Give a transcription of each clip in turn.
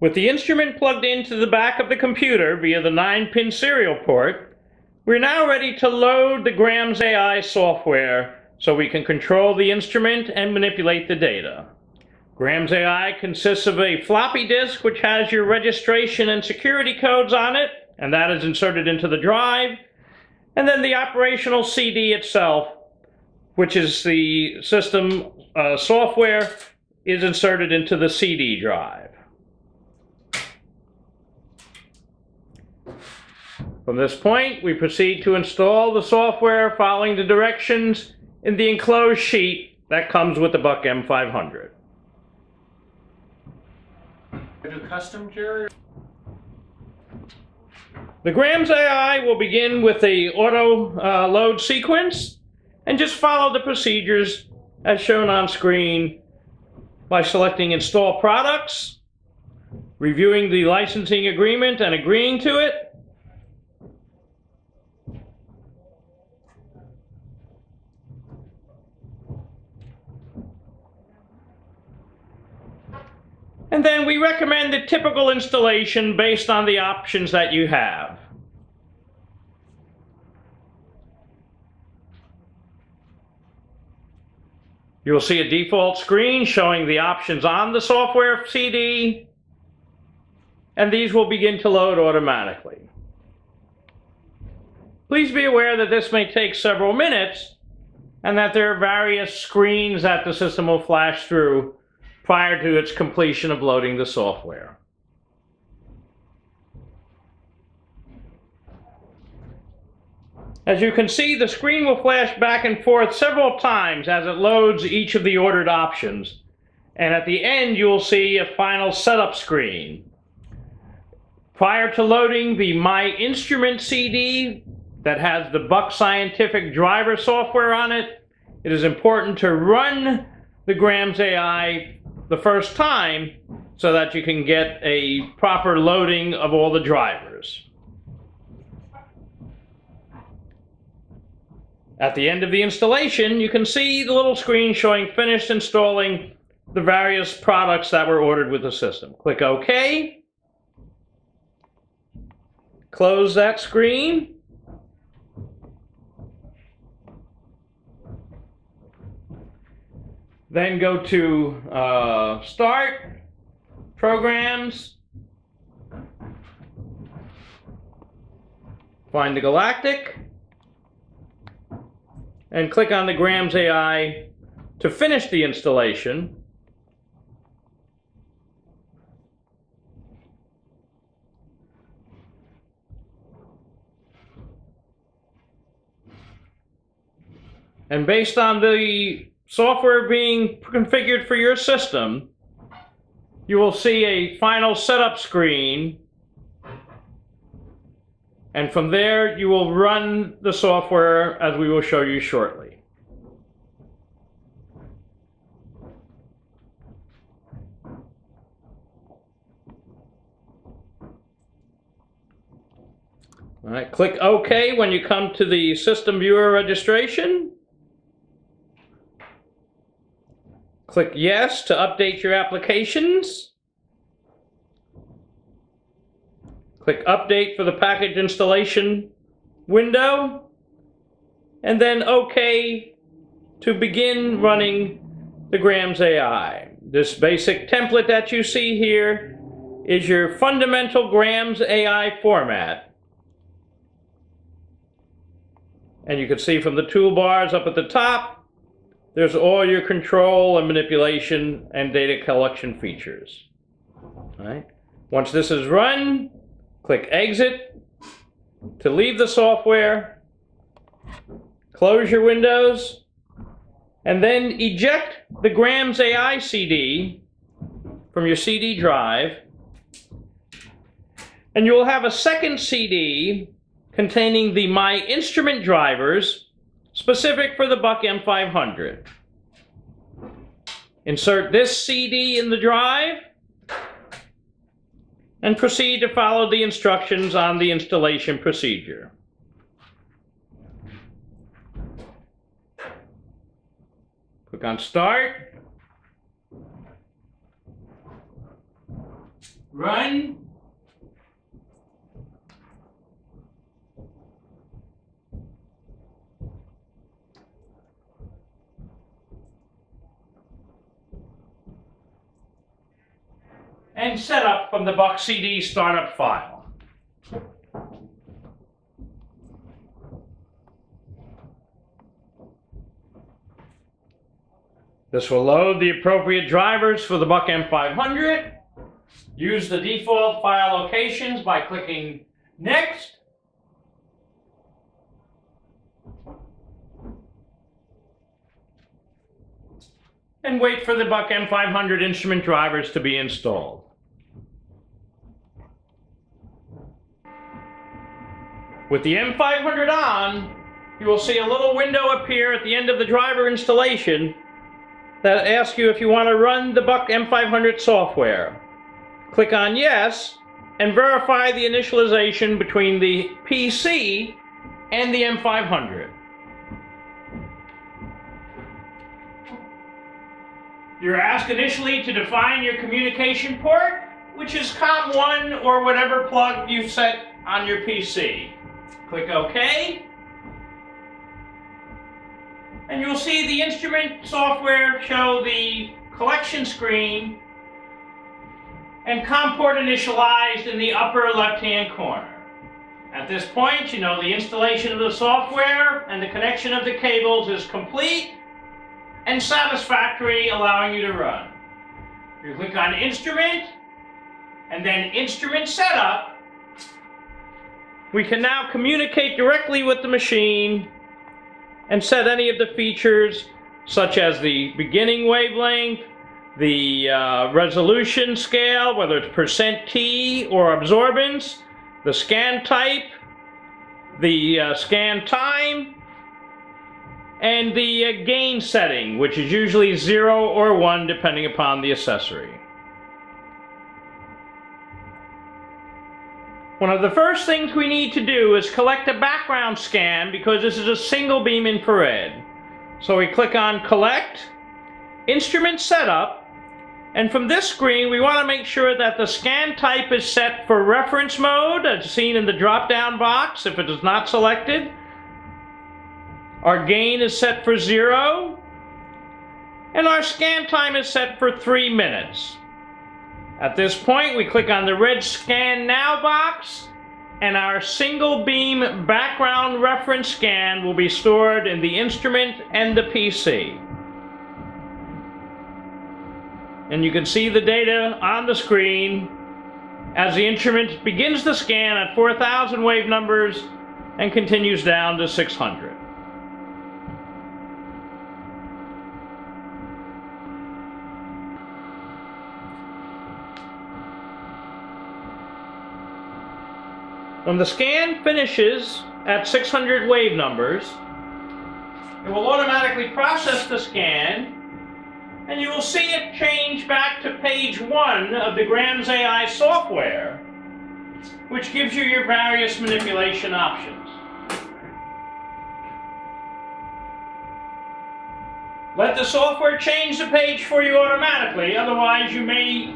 With the instrument plugged into the back of the computer via the 9-pin serial port, we're now ready to load the Grams AI software so we can control the instrument and manipulate the data. Grams AI consists of a floppy disk which has your registration and security codes on it, and that is inserted into the drive, and then the operational CD itself, which is the system uh, software, is inserted into the CD drive. From this point, we proceed to install the software following the directions in the enclosed sheet that comes with the Buck M500. Do custom? The Grams AI will begin with the auto uh, load sequence and just follow the procedures as shown on screen by selecting Install Products, reviewing the licensing agreement and agreeing to it, And then we recommend the typical installation based on the options that you have. You'll see a default screen showing the options on the software CD, and these will begin to load automatically. Please be aware that this may take several minutes and that there are various screens that the system will flash through prior to its completion of loading the software. As you can see, the screen will flash back and forth several times as it loads each of the ordered options. And at the end, you'll see a final setup screen. Prior to loading the My Instrument CD that has the Buck Scientific driver software on it, it is important to run the Grams AI the first time so that you can get a proper loading of all the drivers. At the end of the installation, you can see the little screen showing finished installing the various products that were ordered with the system. Click OK. Close that screen. Then go to uh, Start, Programs, find the Galactic, and click on the Grams AI to finish the installation. And based on the software being configured for your system, you will see a final setup screen. And from there, you will run the software as we will show you shortly. All right, click OK when you come to the system viewer registration. Click Yes to update your applications. Click Update for the package installation window. And then OK to begin running the Grams AI. This basic template that you see here is your fundamental Grams AI format. And you can see from the toolbars up at the top, there's all your control and manipulation and data collection features. All right. Once this is run, click exit to leave the software, close your windows, and then eject the Grams AI CD from your CD drive, and you will have a second CD containing the My Instrument drivers specific for the Buck M500. Insert this CD in the drive and proceed to follow the instructions on the installation procedure. Click on Start. Run. And set up from the Buck CD startup file. This will load the appropriate drivers for the Buck M500. Use the default file locations by clicking Next. And wait for the Buck M500 instrument drivers to be installed. With the M500 on, you will see a little window appear at the end of the driver installation that asks you if you want to run the Buck M500 software. Click on Yes and verify the initialization between the PC and the M500. You're asked initially to define your communication port, which is COM1 or whatever plug you've set on your PC. Click OK and you'll see the instrument software show the collection screen and COM port initialized in the upper left-hand corner. At this point, you know the installation of the software and the connection of the cables is complete and satisfactory, allowing you to run. You click on Instrument and then Instrument Setup. We can now communicate directly with the machine and set any of the features such as the beginning wavelength, the uh, resolution scale, whether it's percent T or absorbance, the scan type, the uh, scan time, and the uh, gain setting, which is usually 0 or 1 depending upon the accessory. One of the first things we need to do is collect a background scan because this is a single beam infrared. So we click on Collect, Instrument Setup, and from this screen we want to make sure that the scan type is set for reference mode as seen in the drop down box if it is not selected. Our gain is set for zero, and our scan time is set for three minutes. At this point, we click on the red Scan Now box, and our single beam background reference scan will be stored in the instrument and the PC. And you can see the data on the screen as the instrument begins the scan at 4,000 wave numbers and continues down to 600. When the scan finishes at 600 wave numbers, it will automatically process the scan and you will see it change back to page one of the Grams AI software, which gives you your various manipulation options. Let the software change the page for you automatically, otherwise you may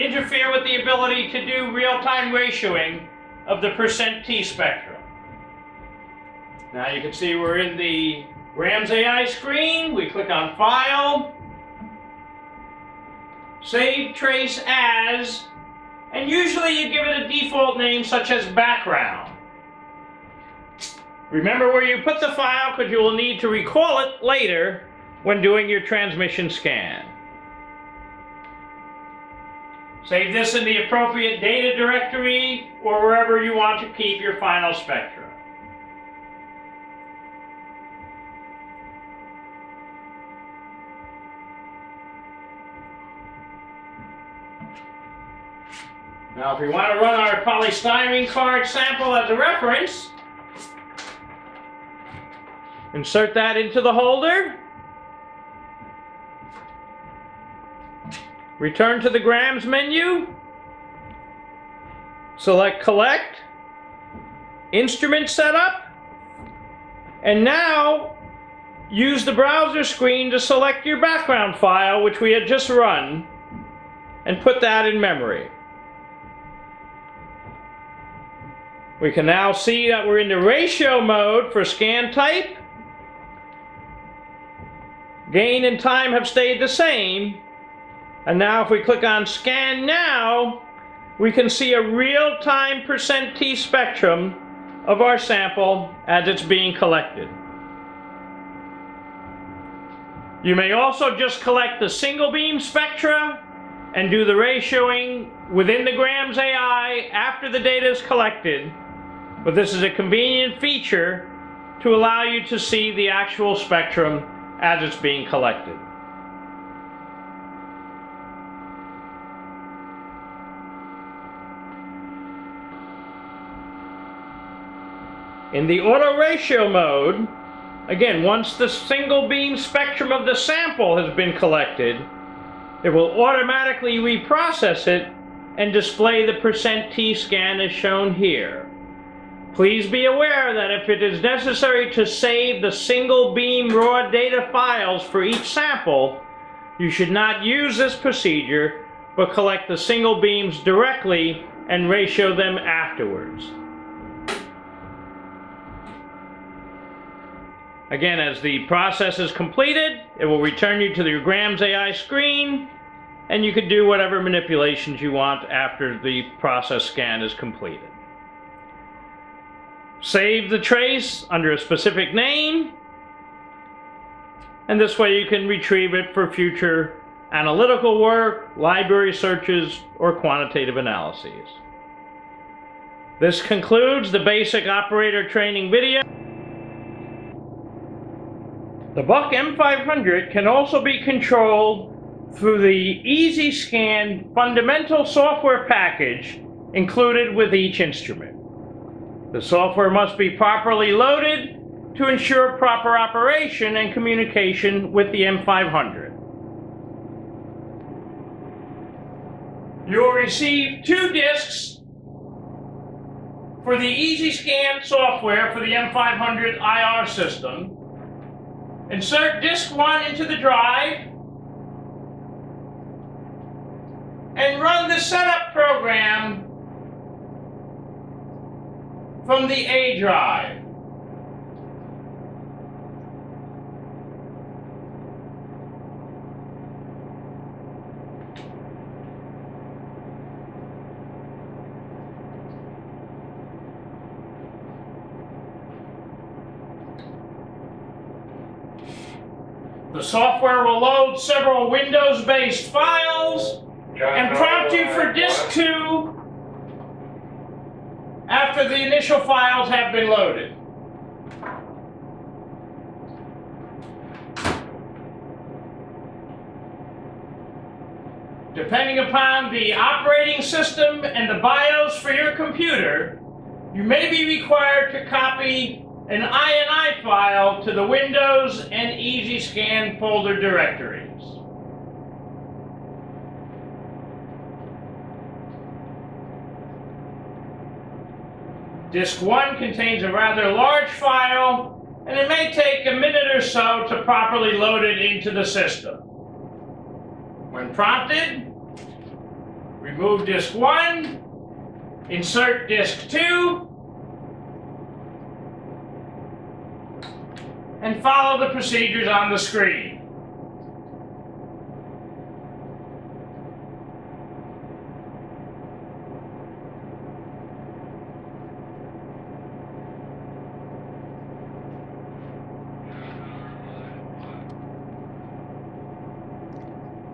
interfere with the ability to do real-time ratioing of the percent T spectrum. Now you can see we're in the Grams AI screen. We click on File, Save Trace As, and usually you give it a default name such as Background. Remember where you put the file because you will need to recall it later when doing your transmission scan. Save this in the appropriate data directory or wherever you want to keep your final spectra. Now if we want to run our polystyrene card sample as a reference, insert that into the holder. Return to the grams menu. Select collect. Instrument setup. And now use the browser screen to select your background file, which we had just run. and put that in memory. We can now see that we're in the ratio mode for scan type. Gain and time have stayed the same. And now if we click on scan now, we can see a real-time percent T spectrum of our sample as it's being collected. You may also just collect the single beam spectra and do the ratioing within the grams AI after the data is collected but this is a convenient feature to allow you to see the actual spectrum as it's being collected. In the auto ratio mode, again, once the single beam spectrum of the sample has been collected, it will automatically reprocess it and display the percent T scan as shown here. Please be aware that if it is necessary to save the single beam raw data files for each sample, you should not use this procedure, but collect the single beams directly and ratio them afterwards. Again, as the process is completed, it will return you to your Grams AI screen, and you can do whatever manipulations you want after the process scan is completed. Save the trace under a specific name, and this way you can retrieve it for future analytical work, library searches, or quantitative analyses. This concludes the basic operator training video. The Buck M500 can also be controlled through the EasyScan fundamental software package included with each instrument. The software must be properly loaded to ensure proper operation and communication with the M500. You will receive two discs for the EasyScan software for the M500 IR system. Insert disk 1 into the drive and run the setup program from the A drive. The software will load several Windows-based files and prompt you for disk 2 after the initial files have been loaded. Depending upon the operating system and the BIOS for your computer, you may be required to copy an INI file to the Windows and EasyScan folder directories. Disk 1 contains a rather large file, and it may take a minute or so to properly load it into the system. When prompted, remove disk 1, insert disk 2, and follow the procedures on the screen.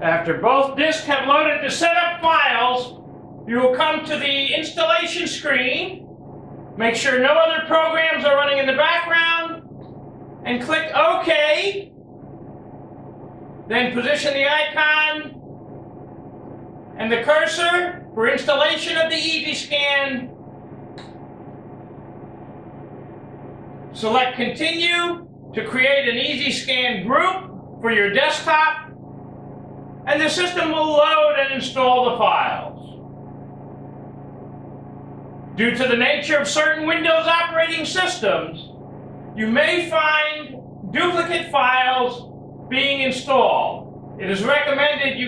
After both disks have loaded the setup files, you will come to the installation screen, make sure no other programs are running in the background, and click OK. Then position the icon and the cursor for installation of the EasyScan. Select Continue to create an EasyScan group for your desktop and the system will load and install the files. Due to the nature of certain Windows operating systems, you may find duplicate files being installed. It is recommended you